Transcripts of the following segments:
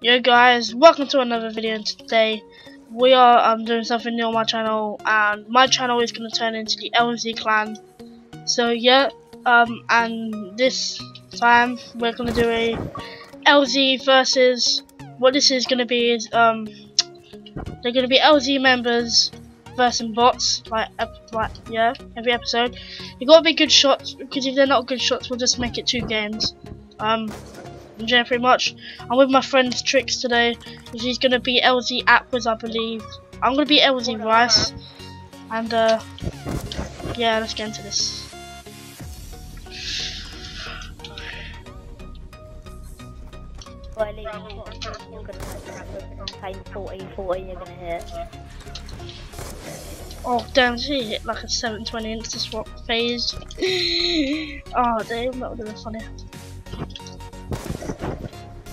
Yo guys, welcome to another video and today we are um, doing something new on my channel and my channel is going to turn into the LZ clan. So yeah, um, and this time we're going to do a LZ versus, what this is going to be is, um, they're going to be LZ members versus bots, like, like, yeah, every episode. You got to be good shots, because if they're not good shots we'll just make it two games. Um, yeah, pretty much. I'm with my friend Trix today. She's gonna be LZ Aquas, I believe. I'm gonna be LZ Rice. And uh, yeah, let's get into this. Well, you're gonna hit on page 14, 14 you're gonna hit. Oh damn, she hit like a 720 into swap phase. oh damn, that would have been funny.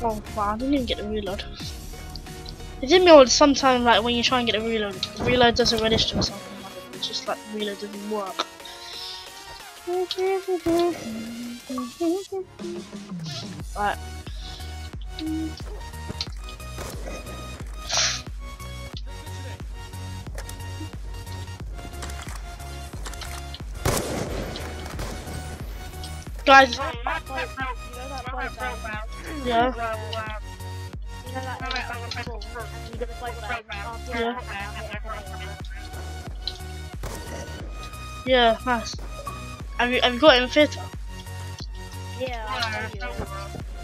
Oh wow, I didn't even get the reload. It did me all sometimes like when you try and get a reload, the reload doesn't register or something like that. It's just like the reload doesn't work. Right. Guys, oh, You know that boy, you know that boy yeah, You know that boy bang ball, and you got the boy bang after Yeah. that, and hit a grenade. yeah, nice. Have you have you got it in theatre? Yeah, I told you.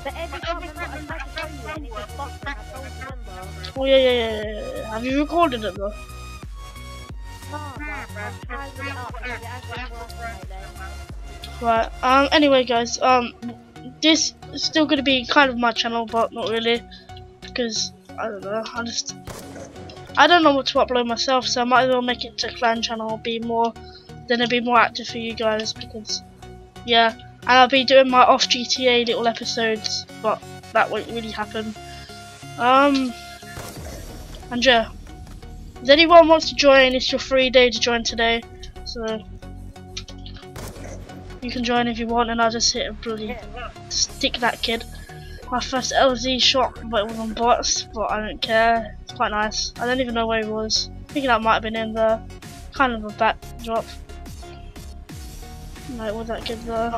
But every time remember, I tried to tell you, and it just busted, I told you, remember? Oh yeah, yeah, yeah, yeah, yeah. Have you recorded it though? No, but I'm trying it up, because it actually works lately. Right. Um. Anyway, guys. Um. This is still gonna be kind of my channel, but not really, because I don't know. I just I don't know what to upload myself, so I might as well make it to clan channel. Be more, then it'll be more active for you guys because, yeah. And I'll be doing my off GTA little episodes, but that won't really happen. Um. And yeah. If anyone wants to join, it's your free day to join today. So you can join if you want, and I'll just hit a bloody stick that kid. My first LZ shot, but it was on bots, but I don't care. It's quite nice. I don't even know where he was. I think that might have been in the kind of a back drop. Like, was that kid there?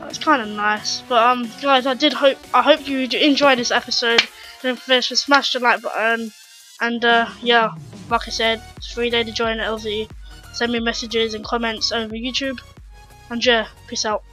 That's kind of nice. But um, guys, I did hope I hope you enjoyed this episode. Don't forget to smash the like button, and uh, yeah, like I said, it's free day to join LZ. Send me messages and comments over YouTube, and yeah, peace out.